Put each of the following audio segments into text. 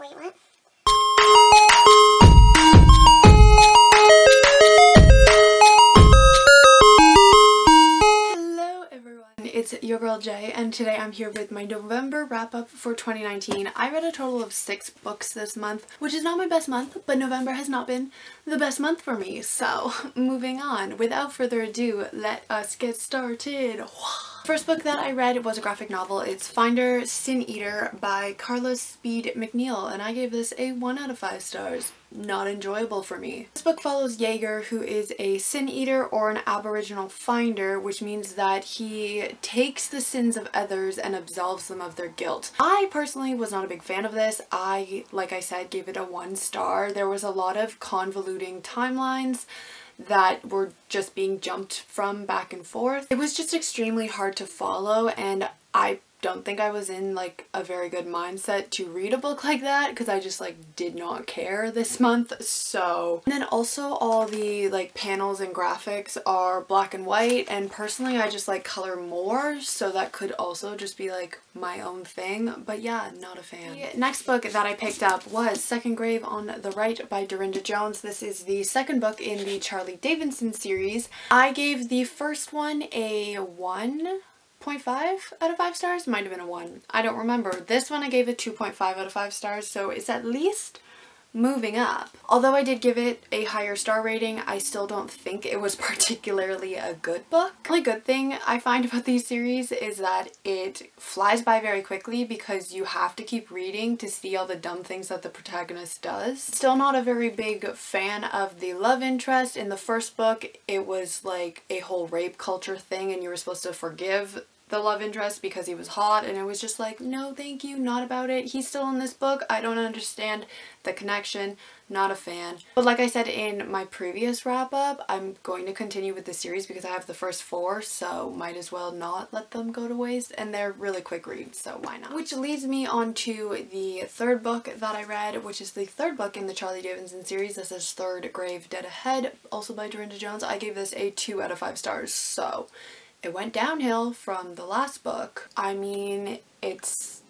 wait, what? Hello everyone, it's your girl Jay and today I'm here with my November wrap up for 2019. I read a total of six books this month, which is not my best month, but November has not been the best month for me. So moving on, without further ado, let us get started. First book that I read was a graphic novel. It's Finder Sin Eater by Carla Speed McNeil and I gave this a 1 out of 5 stars. Not enjoyable for me. This book follows Jaeger who is a sin eater or an aboriginal finder which means that he takes the sins of others and absolves them of their guilt. I personally was not a big fan of this. I, like I said, gave it a 1 star. There was a lot of convoluting timelines that were just being jumped from back and forth. It was just extremely hard to follow and I don't think I was in like a very good mindset to read a book like that because I just like did not care this month so and then also all the like panels and graphics are black and white and personally I just like color more so that could also just be like my own thing but yeah not a fan. The next book that I picked up was Second Grave on the Right by Darynda Jones. This is the second book in the Charlie Davidson series. I gave the first one a 1 0.5 out of 5 stars. Might have been a 1. I don't remember. This one I gave it 2.5 out of 5 stars, so it's at least moving up. Although I did give it a higher star rating, I still don't think it was particularly a good book. The only good thing I find about these series is that it flies by very quickly because you have to keep reading to see all the dumb things that the protagonist does. Still not a very big fan of the love interest. In the first book, it was like a whole rape culture thing and you were supposed to forgive the love interest because he was hot and it was just like no thank you not about it. He's still in this book. I don't understand the connection. Not a fan. But like I said in my previous wrap up I'm going to continue with the series because I have the first four so might as well not let them go to waste and they're really quick reads so why not? Which leads me on to the third book that I read which is the third book in the Charlie Davidson series. This is Third Grave Dead Ahead also by Darynda Jones. I gave this a 2 out of 5 stars so it went downhill from the last book. I mean, it's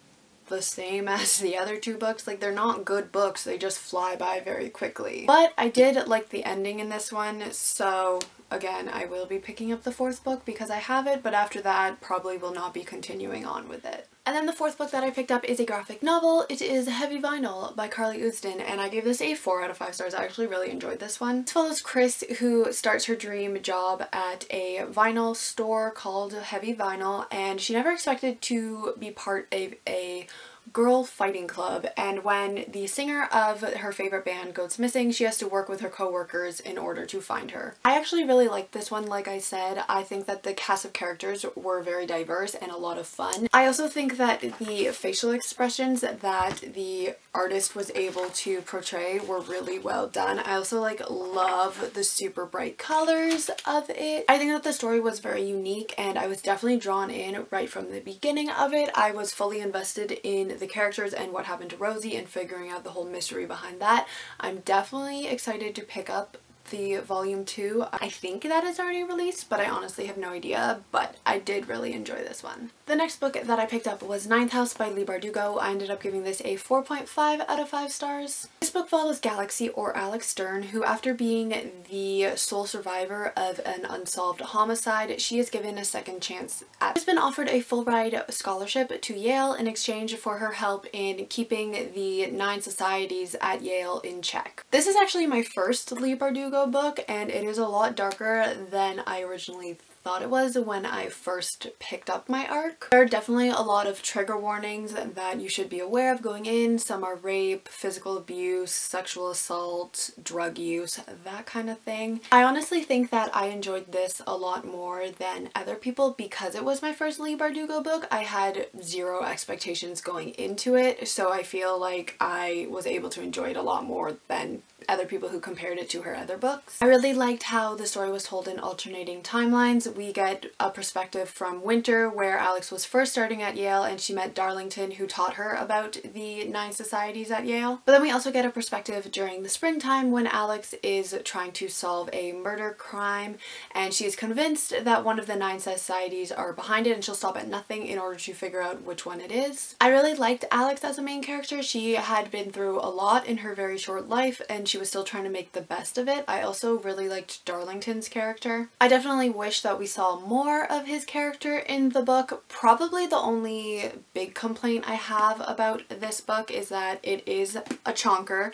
the same as the other two books. Like, they're not good books, they just fly by very quickly. But I did like the ending in this one, so again, I will be picking up the fourth book because I have it, but after that, probably will not be continuing on with it. And then the fourth book that I picked up is a graphic novel. It is Heavy Vinyl by Carly Usdin and I gave this a 4 out of 5 stars. I actually really enjoyed this one. This follows Chris who starts her dream job at a vinyl store called Heavy Vinyl and she never expected to be part of a girl fighting club and when the singer of her favorite band goes missing she has to work with her co-workers in order to find her. I actually really liked this one like I said. I think that the cast of characters were very diverse and a lot of fun. I also think that the facial expressions that the artist was able to portray were really well done. I also like love the super bright colors of it. I think that the story was very unique and I was definitely drawn in right from the beginning of it. I was fully invested in the characters and what happened to Rosie and figuring out the whole mystery behind that. I'm definitely excited to pick up the volume 2. I think that is already released, but I honestly have no idea, but I did really enjoy this one. The next book that I picked up was Ninth House by Leigh Bardugo. I ended up giving this a 4.5 out of 5 stars. This book follows Galaxy or Alex Stern, who after being the sole survivor of an unsolved homicide, she is given a second chance at. She's been offered a full ride scholarship to Yale in exchange for her help in keeping the nine societies at Yale in check. This is actually my first Leigh Bardugo book and it is a lot darker than I originally thought it was when I first picked up my arc. There are definitely a lot of trigger warnings that you should be aware of going in. Some are rape, physical abuse, sexual assault, drug use, that kind of thing. I honestly think that I enjoyed this a lot more than other people because it was my first Leigh Bardugo book. I had zero expectations going into it so I feel like I was able to enjoy it a lot more than other people who compared it to her other books. I really liked how the story was told in alternating timelines we get a perspective from winter where Alex was first starting at Yale and she met Darlington who taught her about the nine societies at Yale. But then we also get a perspective during the springtime when Alex is trying to solve a murder crime and she is convinced that one of the nine societies are behind it and she'll stop at nothing in order to figure out which one it is. I really liked Alex as a main character. She had been through a lot in her very short life and she was still trying to make the best of it. I also really liked Darlington's character. I definitely wish that we saw more of his character in the book. Probably the only big complaint I have about this book is that it is a chonker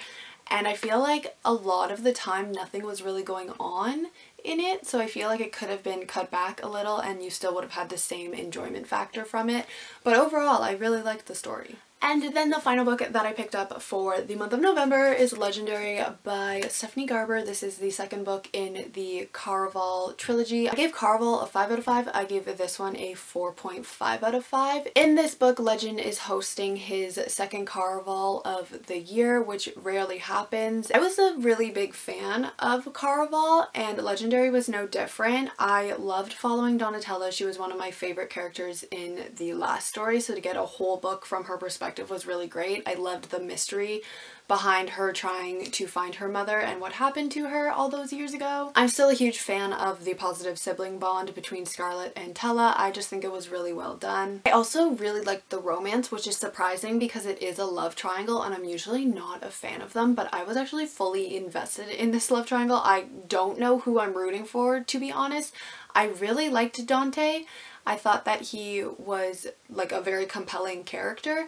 and I feel like a lot of the time nothing was really going on in it so I feel like it could have been cut back a little and you still would have had the same enjoyment factor from it but overall I really liked the story. And then the final book that I picked up for the month of November is Legendary by Stephanie Garber. This is the second book in the Caraval trilogy. I gave Caraval a 5 out of 5. I gave this one a 4.5 out of 5. In this book, Legend is hosting his second Caraval of the year, which rarely happens. I was a really big fan of Caraval and Legendary was no different. I loved following Donatella. She was one of my favorite characters in the last story, so to get a whole book from her perspective perspective was really great. I loved the mystery behind her trying to find her mother and what happened to her all those years ago. I'm still a huge fan of the positive sibling bond between Scarlett and Tella. I just think it was really well done. I also really liked the romance, which is surprising because it is a love triangle and I'm usually not a fan of them, but I was actually fully invested in this love triangle. I don't know who I'm rooting for, to be honest. I really liked Dante. I thought that he was like a very compelling character,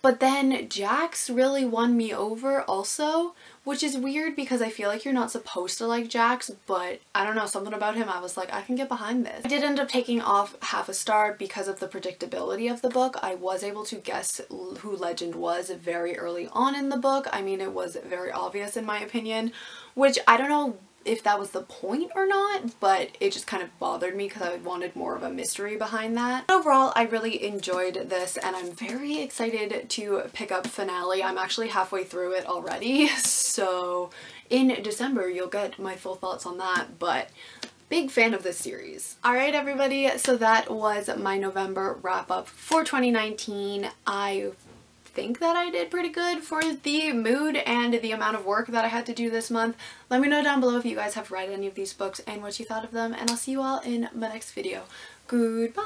but then Jacks really won me over also, which is weird because I feel like you're not supposed to like Jacks, but I don't know, something about him I was like, I can get behind this. I did end up taking off half a star because of the predictability of the book. I was able to guess who Legend was very early on in the book. I mean, it was very obvious in my opinion, which I don't know if that was the point or not, but it just kind of bothered me because I wanted more of a mystery behind that. Overall, I really enjoyed this and I'm very excited to pick up Finale. I'm actually halfway through it already, so in December you'll get my full thoughts on that, but big fan of this series. Alright everybody, so that was my November wrap up for 2019. I think that I did pretty good for the mood and the amount of work that I had to do this month. Let me know down below if you guys have read any of these books and what you thought of them and I'll see you all in my next video. Goodbye!